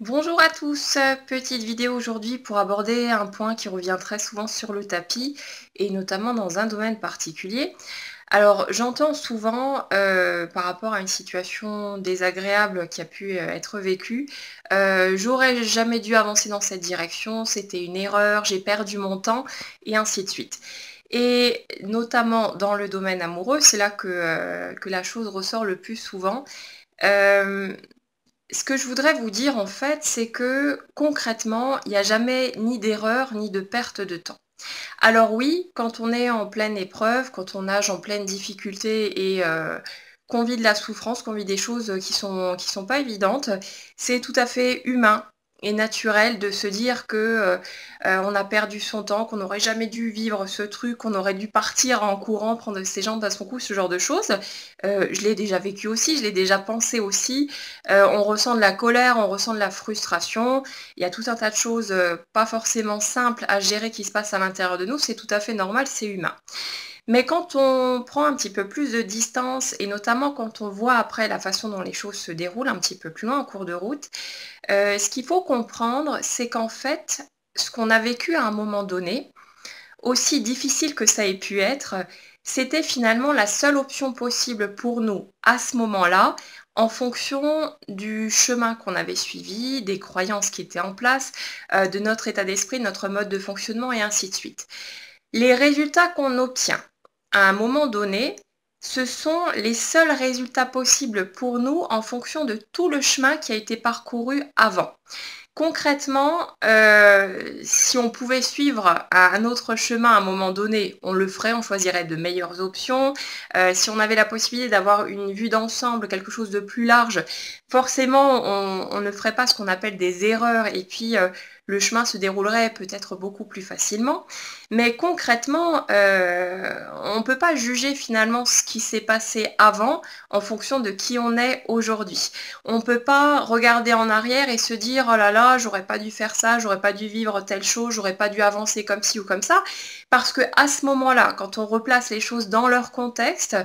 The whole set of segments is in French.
Bonjour à tous, petite vidéo aujourd'hui pour aborder un point qui revient très souvent sur le tapis et notamment dans un domaine particulier. Alors j'entends souvent euh, par rapport à une situation désagréable qui a pu euh, être vécue, euh, j'aurais jamais dû avancer dans cette direction, c'était une erreur, j'ai perdu mon temps et ainsi de suite. Et notamment dans le domaine amoureux, c'est là que, que, la chose ressort le plus souvent ce que je voudrais vous dire en fait, c'est que concrètement, il n'y a jamais ni d'erreur ni de perte de temps. Alors oui, quand on est en pleine épreuve, quand on nage en pleine difficulté et euh, qu'on vit de la souffrance, qu'on vit des choses qui sont, qui sont pas évidentes, c'est tout à fait humain et naturel de se dire que euh, euh, on a perdu son temps, qu'on n'aurait jamais dû vivre ce truc, qu'on aurait dû partir en courant, prendre ses jambes à son cou, ce genre de choses. Euh, je l'ai déjà vécu aussi, je l'ai déjà pensé aussi. on ressent de la colère, on ressent de la frustration. Il y a tout un tas de choses pas forcément simples à gérer qui se passent à l'intérieur de nous. C'est tout à fait normal, c'est humain. Mais quand on prend un petit peu plus de distance, et notamment quand on voit après la façon dont les choses se déroulent un petit peu plus loin en cours de route, euh, ce qu'il faut comprendre, c'est qu'en fait, ce qu'on a vécu à un moment donné, aussi difficile que ça ait pu être, c'était finalement la seule option possible pour nous à ce moment-là, en fonction du chemin qu'on avait suivi, des croyances qui étaient en place, euh, de notre état d'esprit, notre mode de fonctionnement et ainsi de suite. Les résultats qu'on obtient à un moment donné, ce sont les seuls résultats possibles pour nous en fonction de tout le chemin qui a été parcouru avant. Concrètement, euh, si on pouvait suivre un autre chemin à un moment donné, on le ferait, on choisirait de meilleures options. Euh, si on avait la possibilité d'avoir une vue d'ensemble, quelque chose de plus large, forcément, on, ne ferait pas ce qu'on appelle des erreurs euh, le chemin se déroulerait peut-être beaucoup plus facilement. Mais concrètement, euh, on ne peut pas juger finalement ce qui s'est passé avant en fonction de qui on est aujourd'hui. On ne peut pas regarder en arrière et se dire oh là là, j'aurais pas dû faire ça, j'aurais pas dû vivre telle chose, j'aurais pas dû avancer comme ci ou comme ça. Parce que à ce moment-là, quand on replace les choses dans leur contexte,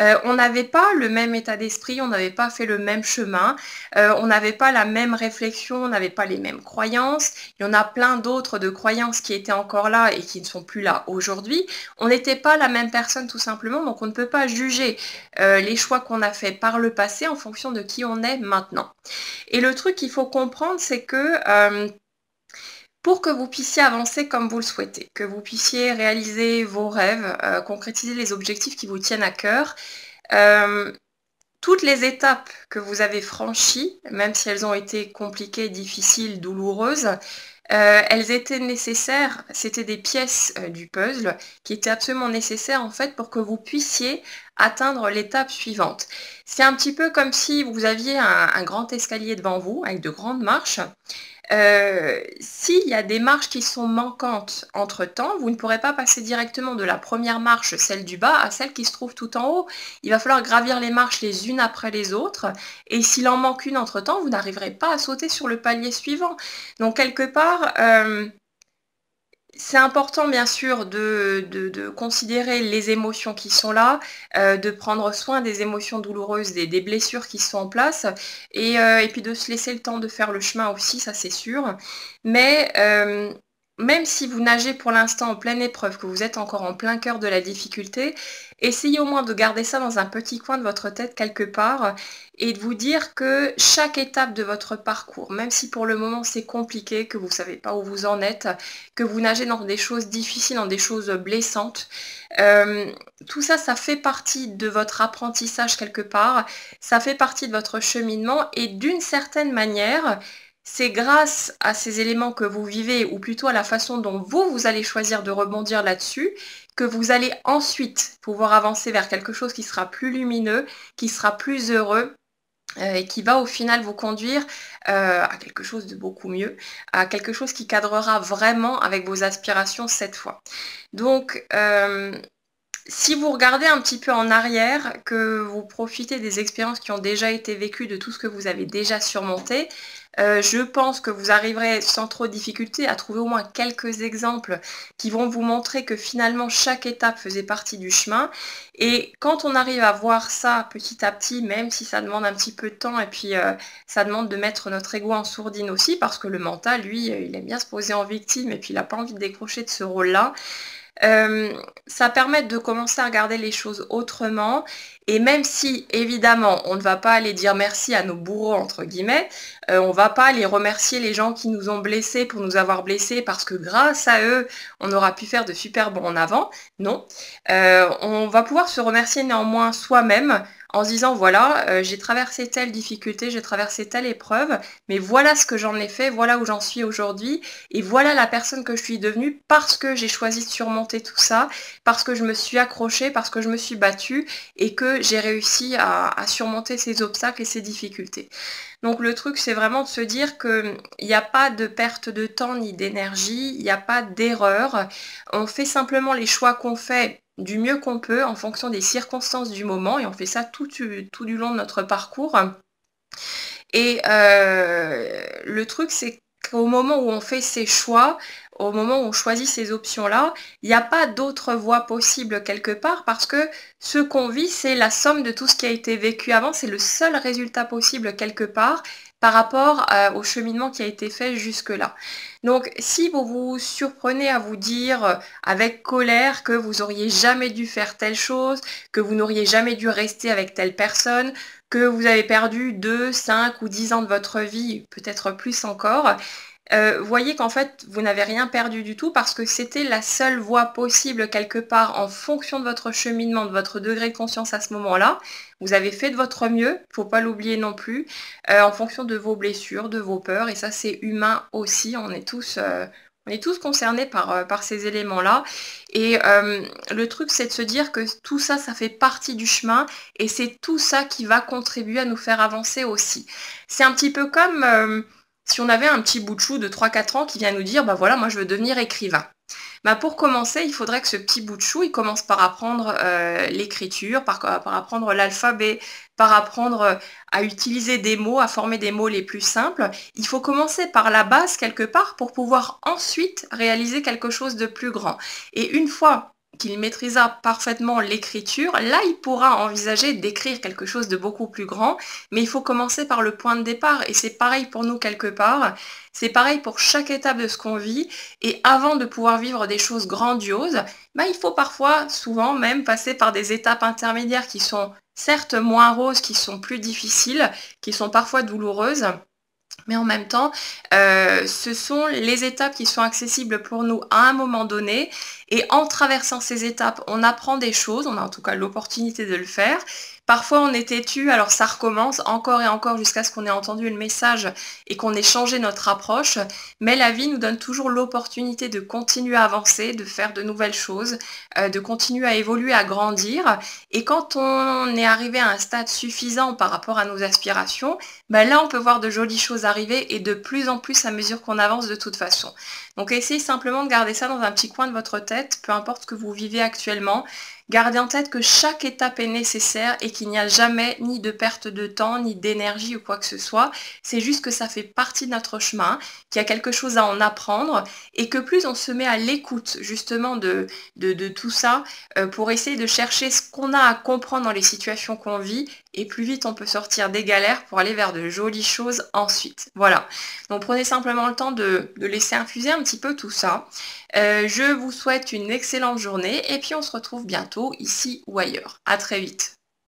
euh, on n'avait pas le même état d'esprit, on n'avait pas fait le même chemin, euh, on n'avait pas la même réflexion, on n'avait pas les mêmes croyances. Il y en a plein d'autres de croyances qui étaient encore là et qui ne sont plus là aujourd'hui. On n'était pas la même personne tout simplement, donc on ne peut pas juger euh, les choix qu'on a fait par le passé en fonction de qui on est maintenant. Et le truc qu'il faut comprendre, c'est que pour que vous puissiez avancer comme vous le souhaitez, que vous puissiez réaliser vos rêves, euh, concrétiser les objectifs qui vous tiennent à cœur. Euh, toutes les étapes que vous avez franchies, même si elles ont été compliquées, difficiles, douloureuses, euh, elles étaient nécessaires, c'était des pièces du puzzle qui étaient absolument nécessaires en fait pour que vous puissiez atteindre l'étape suivante. C'est un petit peu comme si vous aviez un grand escalier devant vous avec de grandes marches euh, s'il y a des marches qui sont manquantes entre-temps, vous ne pourrez pas passer directement de la première marche, celle du bas, à celle qui se trouve tout en haut. Il va falloir gravir les marches les unes après les autres. Et s'il en manque une entre-temps, vous n'arriverez pas à sauter sur le palier suivant. Donc quelque part, euh, c'est important bien sûr de, considérer les émotions qui sont là, euh, de prendre soin des émotions douloureuses, des, blessures qui sont en place, euh, et, puis de se laisser le temps de faire le chemin aussi, ça c'est sûr. Mais euh, même si vous nagez pour l'instant en pleine épreuve, que vous êtes encore en plein cœur de la difficulté, essayez au moins de garder ça dans un petit coin de votre tête quelque part et de vous dire que chaque étape de votre parcours, même si pour le moment c'est compliqué, que vous ne savez pas où vous en êtes, que vous nagez dans des choses difficiles, dans des choses blessantes, euh, tout ça, ça fait partie de votre apprentissage quelque part, ça fait partie de votre cheminement et d'une certaine manière, c'est grâce à ces éléments que vous vivez, ou plutôt à la façon dont vous, vous allez choisir de rebondir là-dessus, que vous allez ensuite pouvoir avancer vers quelque chose qui sera plus lumineux, qui sera plus heureux, euh, et qui va au final vous conduire euh, à quelque chose de beaucoup mieux, à quelque chose qui cadrera vraiment avec vos aspirations cette fois. Donc, euh, si vous regardez un petit peu en arrière, que vous profitez des expériences qui ont déjà été vécues, de tout ce que vous avez déjà surmonté, Euh, je pense que vous arriverez sans trop de difficulté à trouver au moins quelques exemples qui vont vous montrer que finalement chaque étape faisait partie du chemin. Et quand on arrive à voir ça petit à petit, même si ça demande un petit peu de temps et puis euh, ça demande de mettre notre ego en sourdine aussi, parce que le mental, lui, il aime bien se poser en victime et puis il n'a pas envie de décrocher de ce rôle-là. Euh, ça permet de commencer à regarder les choses autrement. Et même si, évidemment, on ne va pas aller dire merci à nos bourreaux, entre guillemets, euh, on ne va pas aller remercier les gens qui nous ont blessés pour nous avoir blessés parce que grâce à eux, on aura pu faire de super bons en avant. Non. Euh, on va pouvoir se remercier néanmoins soi-même en se disant voilà, euh, j'ai traversé telle difficulté, j'ai traversé telle épreuve, mais voilà ce que j'en ai fait, voilà où j'en suis aujourd'hui, et voilà la personne que je suis devenue parce que j'ai choisi de surmonter tout ça, parce que je me suis accrochée, parce que je me suis battue, et que j'ai réussi à, surmonter ces obstacles et ces difficultés. Donc le truc, c'est vraiment de se dire qu'il n'y a pas de perte de temps ni d'énergie, il n'y a pas d'erreur. On fait simplement les choix qu'on fait du mieux qu'on peut en fonction des circonstances du moment et on fait ça tout, du long de notre parcours. Et euh, le truc, c'est qu'au moment où on fait ses choix, au moment où on choisit ces options-là, il n'y a pas d'autre voie possible quelque part parce que ce qu'on vit, c'est la somme de tout ce qui a été vécu avant, c'est le seul résultat possible quelque part par rapport euh, au cheminement qui a été fait jusque-là. Donc si vous vous surprenez à vous dire euh, avec colère que vous auriez jamais dû faire telle chose, que vous n'auriez jamais dû rester avec telle personne, que vous avez perdu 2, 5 ou 10 ans de votre vie, peut-être plus encore, euh, voyez qu'en fait, vous n'avez rien perdu du tout parce que c'était la seule voie possible quelque part en fonction de votre cheminement, de votre degré de conscience à ce moment-là. Vous avez fait de votre mieux, faut pas l'oublier non plus, euh, en fonction de vos blessures, de vos peurs, et ça c'est humain aussi, on est tous... Euh, on est tous concernés par, par ces éléments-là. Et le truc, c'est de se dire que tout ça, ça fait partie du chemin et c'est tout ça qui va contribuer à nous faire avancer aussi. C'est un petit peu comme si on avait un petit bout de chou de 3-4 ans qui vient nous dire, bah voilà, moi je veux devenir écrivain. Bah pour commencer, il faudrait que ce petit bout de chou, commence par apprendre euh, l'écriture, par, par, apprendre l'alphabet, par apprendre euh, à utiliser des mots, à former des mots les plus simples. Il faut commencer par la base quelque part pour pouvoir ensuite réaliser quelque chose de plus grand. Et une fois qu'il maîtrisa parfaitement l'écriture, là il pourra envisager d'écrire quelque chose de beaucoup plus grand, mais il faut commencer par le point de départ et c'est pareil pour nous quelque part, c'est pareil pour chaque étape de ce qu'on vit et avant de pouvoir vivre des choses grandioses, bah, il faut parfois, souvent même, passer par des étapes intermédiaires qui sont certes moins roses, qui sont plus difficiles, qui sont parfois douloureuses, mais en même temps, euh, ce sont les étapes qui sont accessibles pour nous à un moment donné. Et en traversant ces étapes, on apprend des choses, on a en tout cas l'opportunité de le faire. Parfois on est têtu, alors ça recommence encore et encore jusqu'à ce qu'on ait entendu le message et qu'on ait changé notre approche. Mais la vie nous donne toujours l'opportunité de continuer à avancer, de faire de nouvelles choses, euh, de continuer à évoluer, à grandir. Et quand on est arrivé à un stade suffisant par rapport à nos aspirations, ben là on peut voir de jolies choses arriver et de plus en plus à mesure qu'on avance de toute façon. Donc essayez simplement de garder ça dans un petit coin de votre tête, peu importe ce que vous vivez actuellement. Gardez en tête que chaque étape est nécessaire et qu'il n'y a jamais ni de perte de temps, ni d'énergie ou quoi que ce soit. C'est juste que ça fait partie de notre chemin, qu'il y a quelque chose à en apprendre et que plus on se met à l'écoute justement de, de, tout ça euh, pour essayer de chercher ce qu'on a à comprendre dans les situations qu'on vit et plus vite on peut sortir des galères pour aller vers de jolies choses ensuite. Voilà. Donc prenez simplement le temps de, laisser infuser un petit peu tout ça. Euh, je vous souhaite une excellente journée et puis on se retrouve bientôt ici ou ailleurs. À très vite.